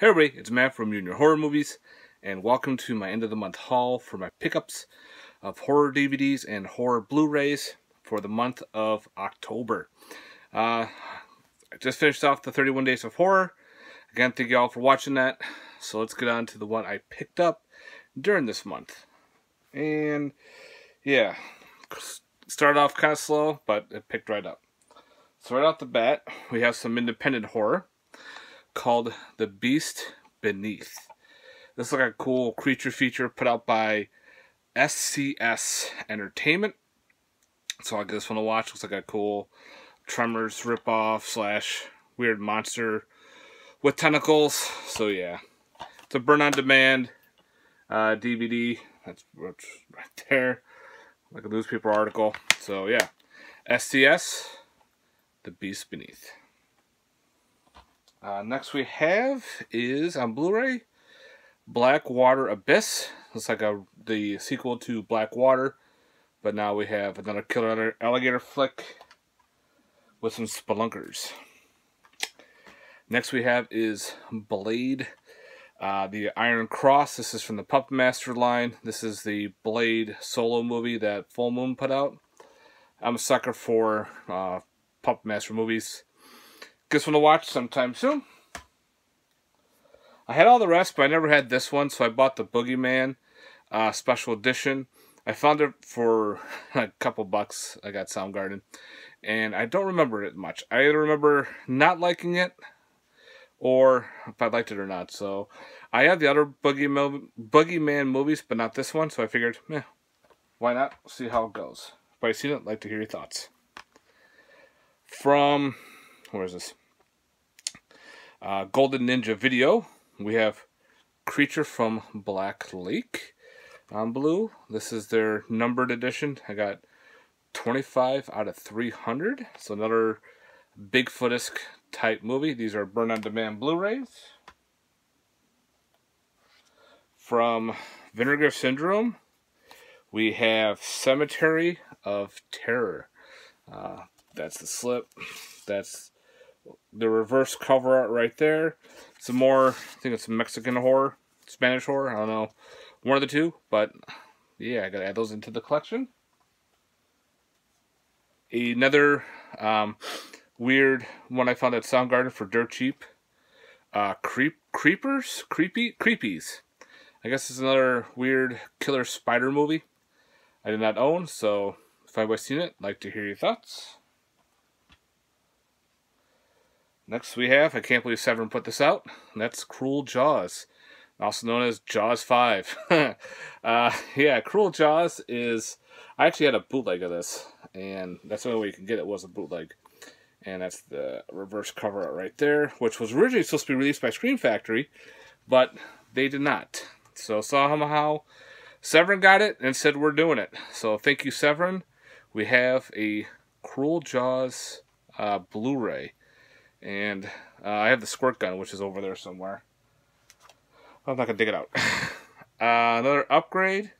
Hey everybody, it's Matt from You and Your Horror Movies, and welcome to my end of the month haul for my pickups of horror DVDs and horror Blu-rays for the month of October. Uh, I just finished off the 31 Days of Horror. Again, thank you all for watching that. So let's get on to the one I picked up during this month. And yeah, started off kind of slow, but it picked right up. So right off the bat, we have some independent horror called The Beast Beneath. This is like a cool creature feature put out by SCS Entertainment. So I like this one to watch. Looks like a cool Tremors ripoff slash weird monster with tentacles. So yeah, it's a burn on demand uh, DVD. That's right there, like a newspaper article. So yeah, SCS, The Beast Beneath. Uh, next we have is on Blu-ray, Blackwater Abyss. Looks like a the sequel to Blackwater, but now we have another killer alligator flick with some spelunkers. Next we have is Blade, uh, the Iron Cross. This is from the Puppet Master line. This is the Blade solo movie that Full Moon put out. I'm a sucker for uh, Puppet Master movies. Guess one to watch sometime soon. I had all the rest, but I never had this one, so I bought the Boogeyman uh, special edition. I found it for a couple bucks. I got Soundgarden, and I don't remember it much. I either remember not liking it, or if I liked it or not. So I have the other Boogeyman, movies, but not this one. So I figured, why not? See how it goes. If I've seen it, I'd like to hear your thoughts. From where is this? Uh, Golden Ninja Video. We have Creature from Black Lake on blue. This is their numbered edition. I got 25 out of 300. So another Bigfoot-esque type movie. These are burn on demand Blu-rays. From Vinegar Syndrome, we have Cemetery of Terror. Uh, that's the slip. That's the reverse cover art right there. Some more, I think it's Mexican horror, Spanish horror, I don't know. One of the two, but yeah, I gotta add those into the collection. Another um, weird one I found at Soundgarden for dirt cheap. Uh, creep creepers, creepy creepies. I guess it's another weird killer spider movie. I did not own, so if anybody's seen it, I'd like to hear your thoughts. Next we have, I can't believe Severin put this out, that's Cruel Jaws, also known as Jaws 5. uh, yeah, Cruel Jaws is, I actually had a bootleg of this, and that's the only way you can get it was a bootleg. And that's the reverse cover right there, which was originally supposed to be released by Scream Factory, but they did not. So somehow Severin got it and said we're doing it. So thank you, Severin. We have a Cruel Jaws uh, Blu-ray. And uh, I have the squirt gun, which is over there somewhere. I'm not going to dig it out. uh, another upgrade.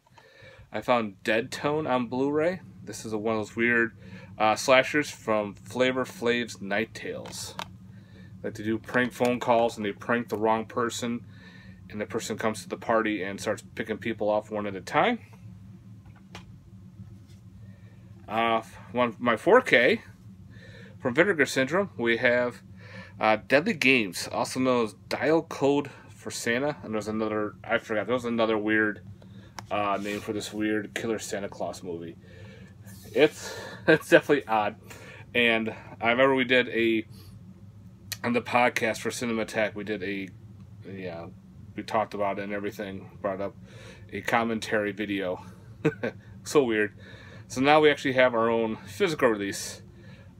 I found Dead Tone on Blu-ray. This is a, one of those weird uh, slashers from Flavor Flav's Night Tales. Like to do prank phone calls and they prank the wrong person and the person comes to the party and starts picking people off one at a time. Uh, one my 4K from Vinegar Syndrome, we have uh, Deadly Games, also known as Dial Code for Santa, and there's another I forgot. There was another weird uh, name for this weird killer Santa Claus movie. It's it's definitely odd, and I remember we did a on the podcast for Cinema Attack. We did a yeah, we talked about it and everything. Brought up a commentary video. so weird. So now we actually have our own physical release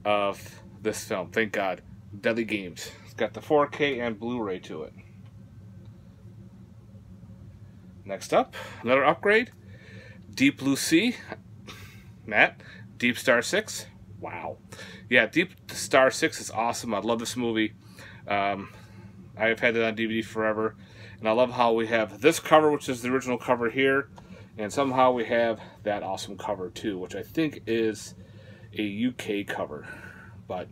of this film. Thank God. Deadly Games. It's got the 4K and Blu-ray to it. Next up, another upgrade. Deep Blue Sea. Matt, Deep Star 6. Wow. Yeah, Deep Star 6 is awesome. I love this movie. Um, I've had it on DVD forever. And I love how we have this cover, which is the original cover here. And somehow we have that awesome cover too, which I think is a UK cover. But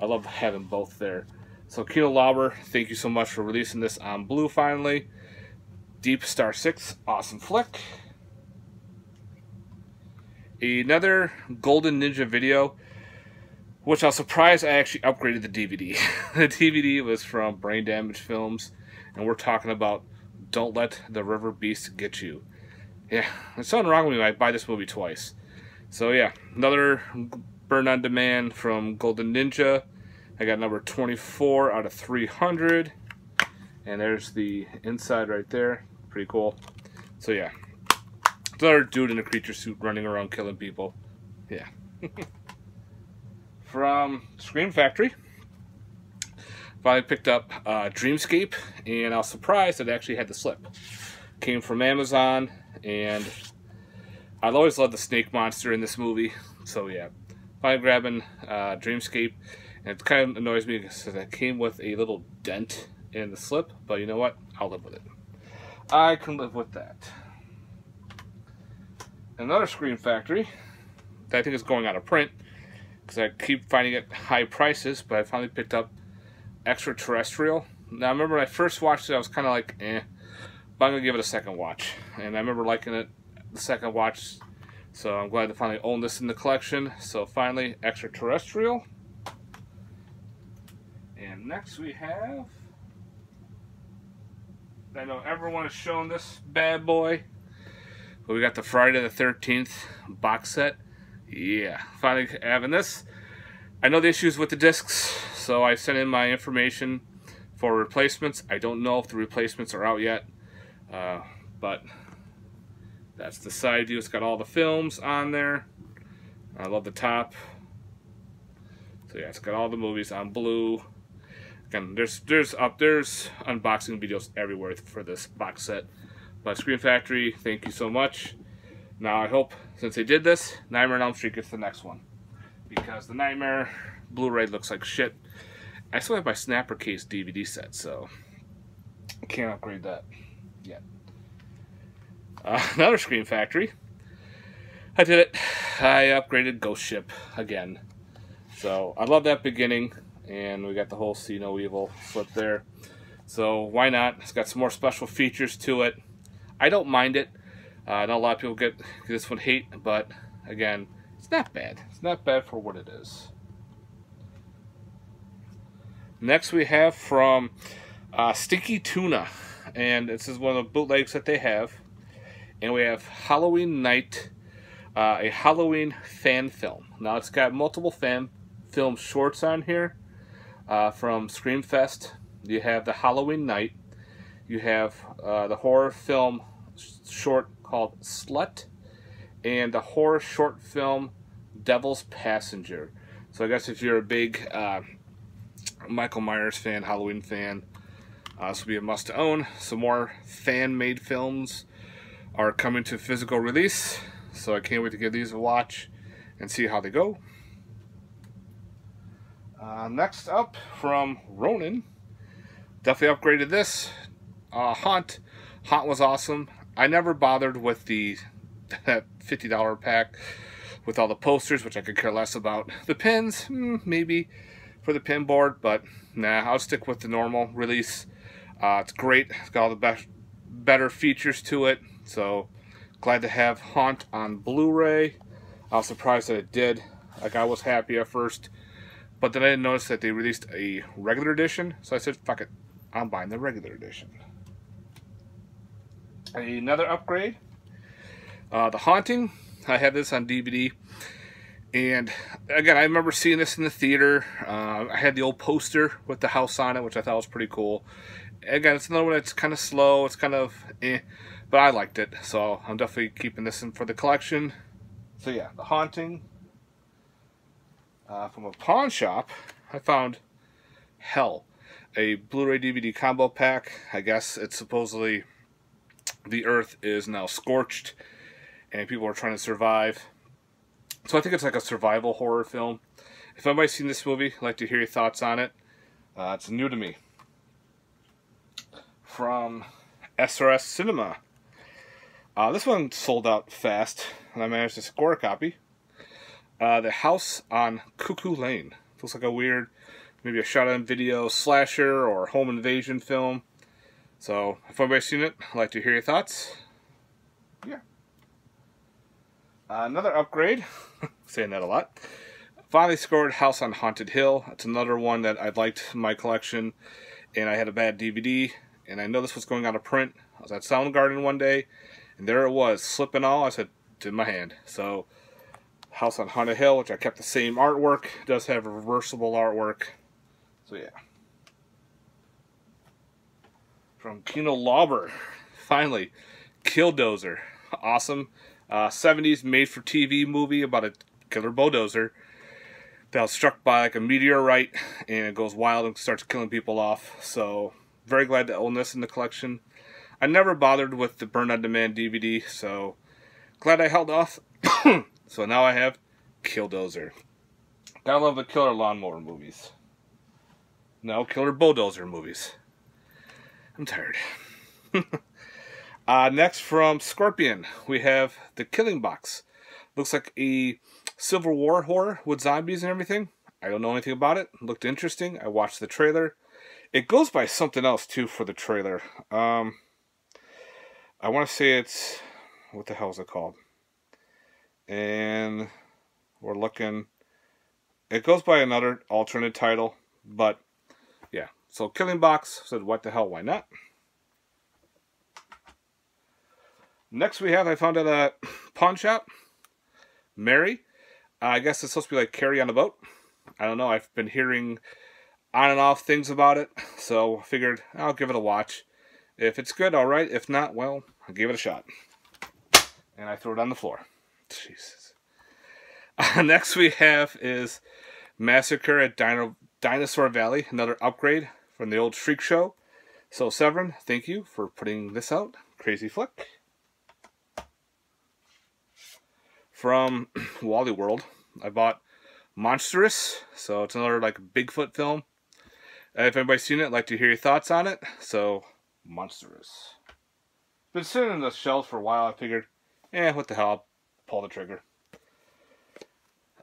I love having both there. So Kino Lorber, thank you so much for releasing this on Blue finally. Deep Star 6, awesome flick. Another Golden Ninja video, which I was surprised I actually upgraded the DVD. the DVD was from Brain Damage Films, and we're talking about Don't Let the River Beast Get You. Yeah, there's something wrong with me I buy this movie twice. So yeah, another Burn on Demand from Golden Ninja. I got number 24 out of 300. And there's the inside right there. Pretty cool. So yeah. Another dude in a creature suit running around killing people. Yeah. From Scream Factory. Finally picked up uh, Dreamscape. And I was surprised it actually had the slip. Came from Amazon. And I've always loved the snake monster in this movie. So yeah. Finally grabbing uh, Dreamscape. And it kind of annoys me because it came with a little dent in the slip, but you know what? I'll live with it. I can live with that. Another Scream Factory that I think is going out of print because I keep finding it high prices, but I finally picked up Extraterrestrial. Now, I remember when I first watched it, I was kind of like, eh, but I'm going to give it a second watch. And I remember liking it the second watch, so I'm glad to finally own this in the collection. So finally, Extraterrestrial. And next we have. I know everyone has shown this bad boy. But we got the Friday the 13th box set. Yeah, finally having this. I know the issues with the discs, so I sent in my information for replacements. I don't know if the replacements are out yet, uh, but that's the side view. It's got all the films on there. I love the top. So yeah, it's got all the movies on blue. Again, there's there's up there's unboxing videos everywhere for this box set. But Scream Factory, thank you so much. Now I hope since they did this, Nightmare on Elm Street gets the next one. Because the Nightmare Blu-ray looks like shit. I still have my Snapper Case DVD set, so I can't upgrade that yet. Uh, another Scream Factory. I did it. I upgraded Ghost Ship again. So I love that beginning and we got the whole see no evil flip there. So why not? It's got some more special features to it. I don't mind it. Uh, I know a lot of people get this one hate but again it's not bad. It's not bad for what it is. Next we have from uh, Stinky Tuna and this is one of the bootlegs that they have and we have Halloween Night uh, a Halloween fan film now it's got multiple fan film shorts on here uh, from Screamfest. You have the Halloween Night. You have uh, the horror film short called Slut, and the horror short film Devil's Passenger. So I guess if you're a big uh, Michael Myers fan, Halloween fan, uh, this will be a must to own. Some more fan-made films are coming to physical release, so I can't wait to give these a watch and see how they go. Uh, next up from Ronin, definitely upgraded this. Uh, Haunt, Haunt was awesome. I never bothered with the that $50 pack with all the posters, which I could care less about. The pins, mm, maybe for the pin board, but nah, I'll stick with the normal release. Uh, it's great. It's got all the best, better features to it. So glad to have Haunt on Blu-ray. I was surprised that it did. Like I was happy at first but then I didn't notice that they released a regular edition, so I said, fuck it, I'm buying the regular edition. Another upgrade, uh, The Haunting. I have this on DVD. And again, I remember seeing this in the theater. Uh, I had the old poster with the house on it, which I thought was pretty cool. Again, it's another one that's kind of slow. It's kind of eh, but I liked it. So I'm definitely keeping this in for the collection. So yeah, The Haunting uh, from a pawn shop, I found Hell, a Blu-ray DVD combo pack. I guess it's supposedly the Earth is now scorched, and people are trying to survive. So I think it's like a survival horror film. If anybody's seen this movie, I'd like to hear your thoughts on it. Uh, it's new to me. From SRS Cinema. Uh, this one sold out fast, and I managed to score a copy. Uh, the house on Cuckoo Lane. Looks like a weird maybe a shot-on-video slasher or home invasion film. So, if anybody's seen it, I'd like to hear your thoughts. Yeah. Uh, another upgrade, saying that a lot. Finally scored House on Haunted Hill. It's another one that I'd liked in my collection, and I had a bad DVD, and I know this was going out of print. I was at Soundgarden one day, and there it was, slipping all. I said, to my hand. So, House on Haunted Hill, which I kept the same artwork, does have reversible artwork. So yeah. From Kino Lorber, finally, Killdozer, awesome. Uh, 70s made-for-TV movie about a killer bulldozer that was struck by like a meteorite and it goes wild and starts killing people off. So very glad to own this in the collection. I never bothered with the Burn on Demand DVD, so glad I held off. so now I have Killdozer. Gotta love the killer lawnmower movies. No, killer bulldozer movies. I'm tired. uh, next from Scorpion, we have The Killing Box. Looks like a Civil War horror with zombies and everything. I don't know anything about it. Looked interesting. I watched the trailer. It goes by something else too for the trailer. Um, I want to say it's what the hell is it called? And we're looking. It goes by another alternate title, but yeah. So Killing Box said, "What the hell? Why not?" Next we have I found at a pawn shop. Mary, uh, I guess it's supposed to be like Carrie on a boat. I don't know. I've been hearing on and off things about it, so I figured I'll give it a watch. If it's good, all right. If not, well, I'll give it a shot. And I throw it on the floor. Jesus. Uh, next we have is Massacre at Dino Dinosaur Valley, another upgrade from the old Shriek Show. So Severin, thank you for putting this out. Crazy flick. From Wally World, I bought Monstrous. So it's another like Bigfoot film. If anybody's seen it, I'd like to hear your thoughts on it. So Monstrous. Been sitting in the shelves for a while. I figured, eh, what the hell? I'll pull the trigger.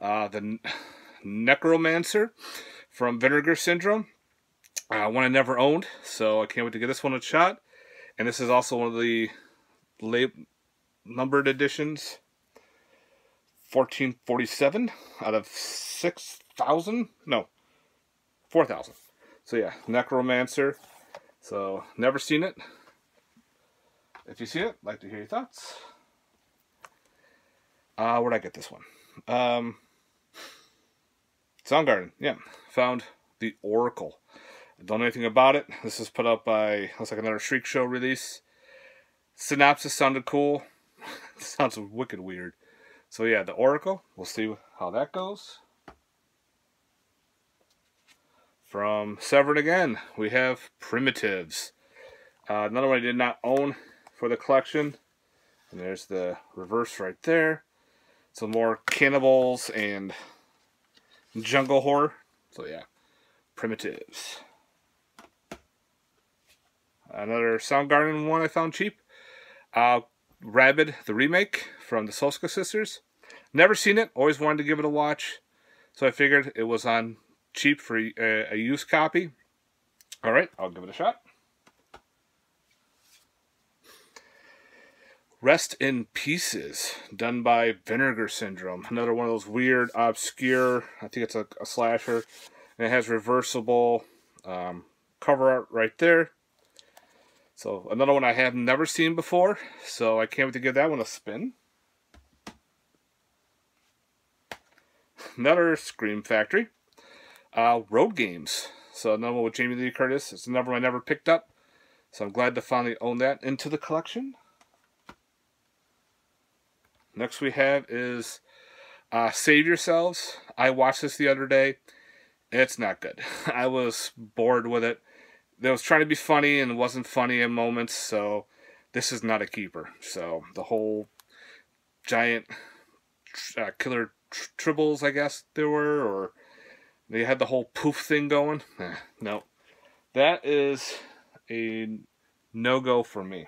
Uh, the Necromancer from Vinegar Syndrome. Uh, one I never owned, so I can't wait to give this one a shot. And this is also one of the late numbered editions. 1447 out of 6,000? No, 4,000. So yeah, Necromancer. So, never seen it. If you see it, like to hear your thoughts. Uh, where'd I get this one? Um, Soundgarden, yeah. Found The Oracle. Don't know anything about it. This is put up by, looks like another Shriek Show release. Synopsis sounded cool. sounds wicked weird. So yeah, The Oracle. We'll see how that goes. From Severin again, we have Primitives. Uh, another one I did not own for the collection. And there's the reverse right there. Some more cannibals and jungle horror. So yeah, primitives. Another Soundgarden one I found cheap. Uh, Rabid, the remake from the Soska Sisters. Never seen it. Always wanted to give it a watch. So I figured it was on cheap for a, a used copy. All right, I'll give it a shot. Rest in Pieces, done by Vinegar Syndrome. Another one of those weird, obscure, I think it's a, a slasher. And it has reversible um, cover art right there. So another one I have never seen before. So I can't wait to give that one a spin. Another Scream Factory. Uh, Road Games. So another one with Jamie Lee Curtis. It's another one I never picked up. So I'm glad to finally own that into the collection. Next we have is uh, Save Yourselves. I watched this the other day. It's not good. I was bored with it. It was trying to be funny and it wasn't funny in moments, so this is not a keeper. So the whole giant uh, killer tr tribbles, I guess there were, or they had the whole poof thing going. Eh, no, that is a no-go for me.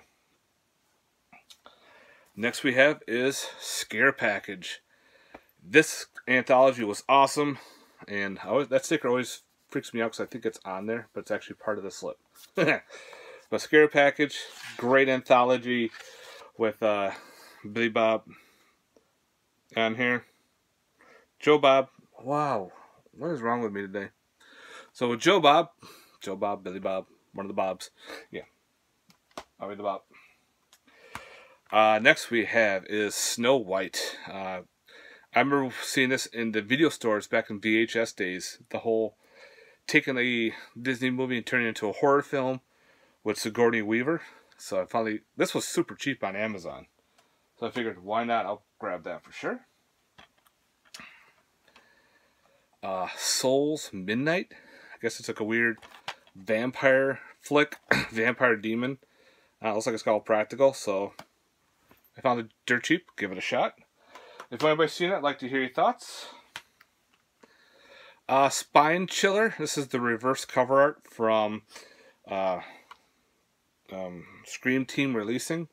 Next we have is Scare Package. This anthology was awesome, and that sticker always freaks me out because I think it's on there, but it's actually part of the slip. but Scare Package, great anthology with uh, Billy Bob on here. Joe Bob. Wow, what is wrong with me today? So with Joe Bob, Joe Bob, Billy Bob, one of the Bobs. Yeah. I'll the Bob. Uh, next we have is Snow White. Uh, I remember seeing this in the video stores back in VHS days. The whole taking a Disney movie and turning it into a horror film with Sigourney Weaver. So I finally, this was super cheap on Amazon. So I figured, why not? I'll grab that for sure. Uh, Souls Midnight. I guess it's like a weird vampire flick, vampire demon. Uh, looks like it's called practical, so I found it dirt cheap. Give it a shot. If anybody's seen it, I'd like to hear your thoughts. Uh, Spine Chiller. This is the reverse cover art from uh, um, Scream Team releasing.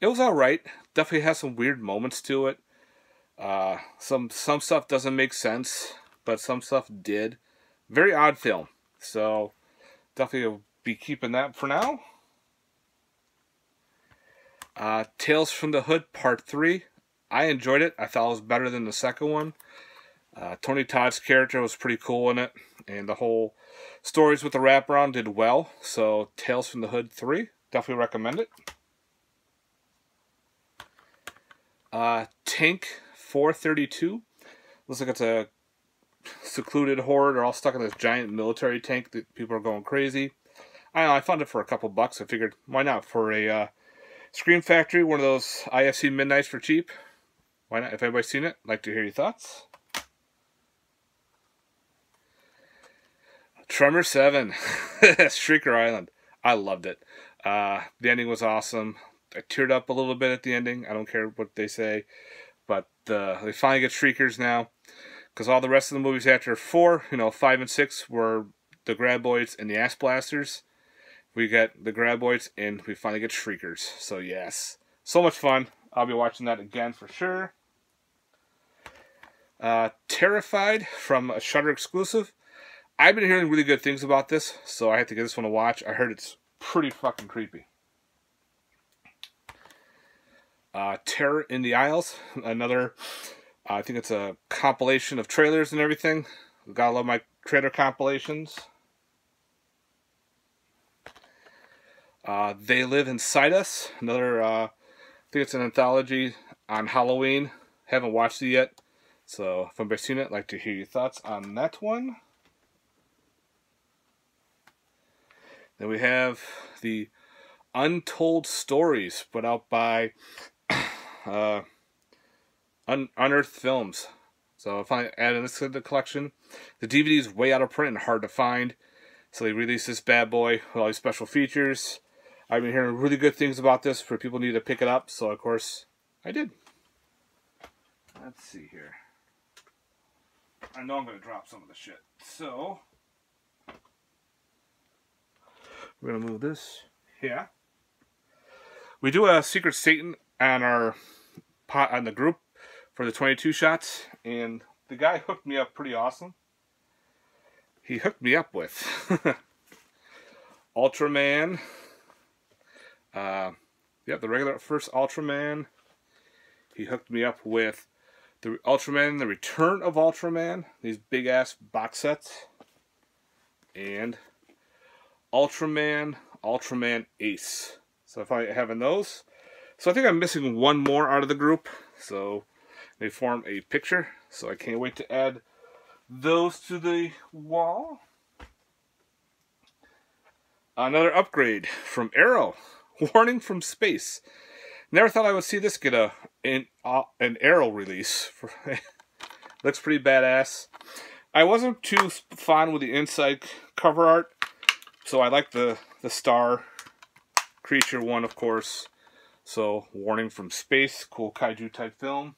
It was alright. Definitely has some weird moments to it. Uh, some some stuff doesn't make sense, but some stuff did. Very odd film. So definitely be keeping that for now. Uh, Tales from the Hood Part 3. I enjoyed it. I thought it was better than the second one. Uh, Tony Todd's character was pretty cool in it, and the whole stories with the wraparound did well. So, Tales from the Hood 3, definitely recommend it. Uh, Tank 432. Looks like it's a secluded horde. They're all stuck in this giant military tank that people are going crazy. I know, I found it for a couple bucks. I figured, why not? For a uh, Scream Factory, one of those IFC Midnights for cheap. Why not? If anybody's seen it, I'd like to hear your thoughts. Tremor 7, Shrieker Island. I loved it. Uh, the ending was awesome. I teared up a little bit at the ending. I don't care what they say. But uh, they finally get Shriekers now. Because all the rest of the movies after 4, you know, 5 and 6 were the Graboids and the Ass Blasters. We get the Graboids and we finally get Shriekers. So, yes. So much fun. I'll be watching that again for sure. Uh, Terrified from a Shudder exclusive. I've been hearing really good things about this, so I had to give this one a watch. I heard it's pretty fucking creepy. Uh, Terror in the Aisles, another, I think it's a compilation of trailers and everything. Gotta love my trailer compilations. Uh, they Live Inside Us, another, uh, I think it's an anthology on Halloween. Haven't watched it yet, so if anybody's seen it, I'd like to hear your thoughts on that one. Then we have the Untold Stories put out by uh, Un- Unearthed Films. So if I add this to the collection, the DVD is way out of print and hard to find. So they released this bad boy with all these special features. I've been hearing really good things about this for people need to pick it up. So of course I did. Let's see here. I know I'm going to drop some of the shit. So We're gonna move this here. We do a Secret Satan on our pot on the group for the 22 shots, and the guy hooked me up pretty awesome. He hooked me up with Ultraman. Uh, yeah, the regular first Ultraman. He hooked me up with the Ultraman, the Return of Ultraman. These big ass box sets, and Ultraman, Ultraman Ace. So if I having those. So I think I'm missing one more out of the group. So they form a picture. So I can't wait to add those to the wall. Another upgrade from Arrow. Warning from space. Never thought I would see this get a an, uh, an Arrow release. Looks pretty badass. I wasn't too fond with the inside cover art. So I like the, the star creature one, of course. So, Warning from Space, cool kaiju type film.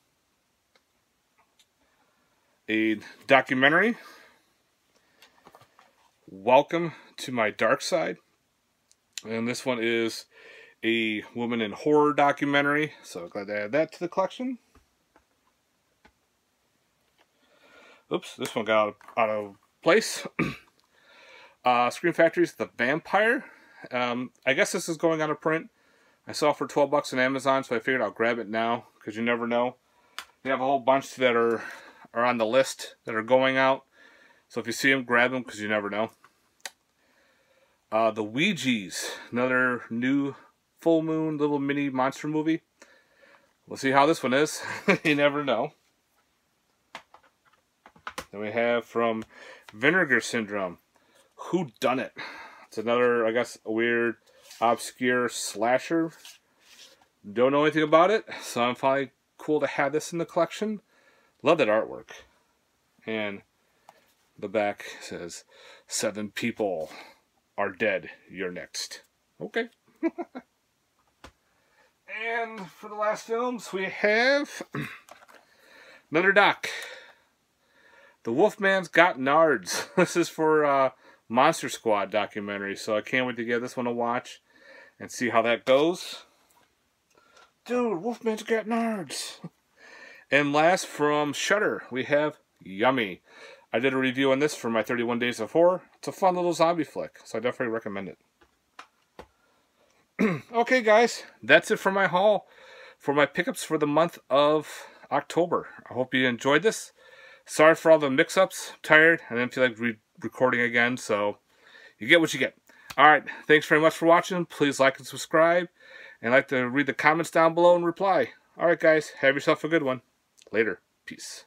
A documentary. Welcome to my dark side. And this one is a woman in horror documentary. So glad to add that to the collection. Oops, this one got out of place. Uh, Scream Factory's The Vampire. Um, I guess this is going out of print. I saw for 12 bucks on Amazon, so I figured I'll grab it now because you never know. They have a whole bunch that are are on the list that are going out. So if you see them, grab them because you never know. Uh, the Weedjies, another new full moon little mini monster movie. We'll see how this one is. you never know. Then we have from Vinegar Syndrome, Who Done It. It's another, I guess, a weird, obscure slasher. Don't know anything about it, so I'm finally cool to have this in the collection. Love that artwork. And the back says, Seven people are dead. You're next. Okay. and for the last films, we have another doc. The Wolfman's Got Nards. This is for uh, Monster Squad documentary, so I can't wait to give this one a watch and see how that goes. Dude, Wolfman's Got Nards. And last from Shudder, we have Yummy. I did a review on this for my 31 Days of Horror. It's a fun little zombie flick, so I definitely recommend it. okay, guys, that's it for my haul for my pickups for the month of October. I hope you enjoyed this. Sorry for all the mix-ups. tired. I didn't feel like re recording again, so you get what you get. All right, thanks very much for watching. Please like and subscribe, and like to read the comments down below and reply. All right, guys, have yourself a good one. Later. Peace.